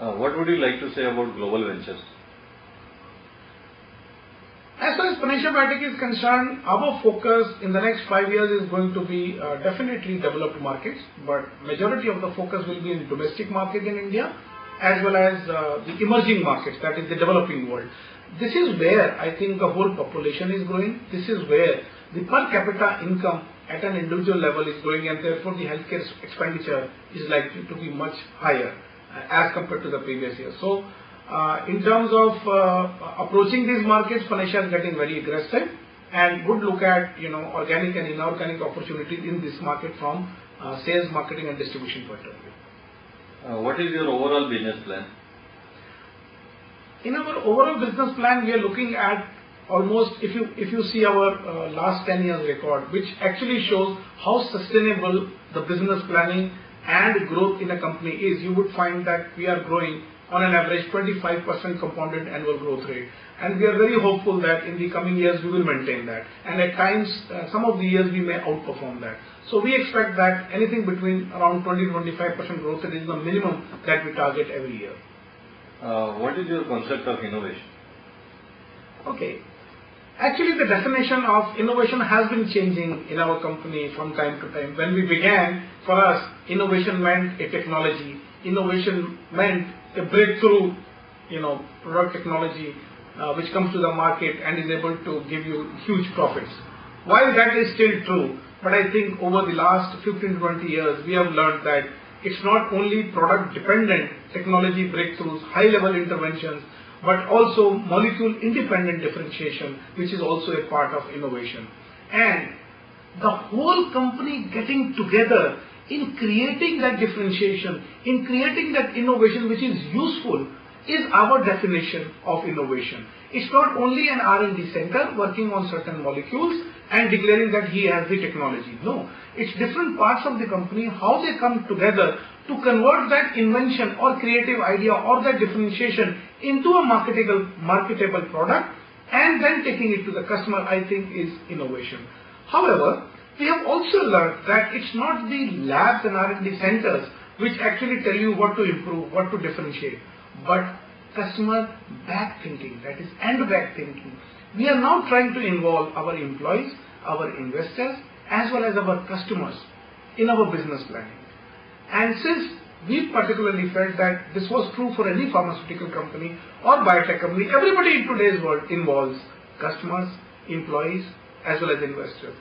Uh, what would you like to say about global ventures? As far as Panacea Biotec is concerned, our focus in the next five years is going to be uh, definitely developed markets, but majority of the focus will be in domestic market in India as well as uh, the emerging markets, that is the developing world. This is where I think the whole population is growing. This is where the per capita income at an individual level is growing and therefore the healthcare expenditure is likely to be much higher as compared to the previous year. So uh, in terms of uh, approaching these markets, Panacea is getting very aggressive and would look at you know organic and inorganic opportunities in this market from uh, sales, marketing and distribution point of view. Uh, what is your overall business plan? In our overall business plan, we are looking at almost, if you if you see our uh, last 10 years record, which actually shows how sustainable the business planning and growth in a company is, you would find that we are growing on an average 25% compounded annual growth rate. And we are very hopeful that in the coming years we will maintain that. And at times, uh, some of the years we may outperform that. So we expect that anything between around 20-25% growth rate is the minimum that we target every year. Uh, what is your concept of innovation? Okay. Actually, the definition of innovation has been changing in our company from time to time. When we began, for us, innovation meant a technology. Innovation meant a breakthrough, you know, product technology uh, which comes to the market and is able to give you huge profits. While that is still true, but I think over the last 15 to 20 years, we have learned that it's not only product dependent technology breakthroughs, high level interventions, but also molecule independent differentiation, which is also a part of innovation. And the whole company getting together in creating that differentiation, in creating that innovation which is useful, is our definition of innovation. It's not only an R&D center working on certain molecules and declaring that he has the technology. No, it's different parts of the company, how they come together to convert that invention or creative idea or that differentiation into a marketable, marketable product and then taking it to the customer, I think is innovation. However, we have also learned that it's not the labs and R&D centers which actually tell you what to improve, what to differentiate, but customer back thinking, that is end back thinking. We are now trying to involve our employees, our investors, as well as our customers in our business planning. And since we particularly felt that this was true for any pharmaceutical company or biotech company, everybody in today's world involves customers, employees, as well as investors.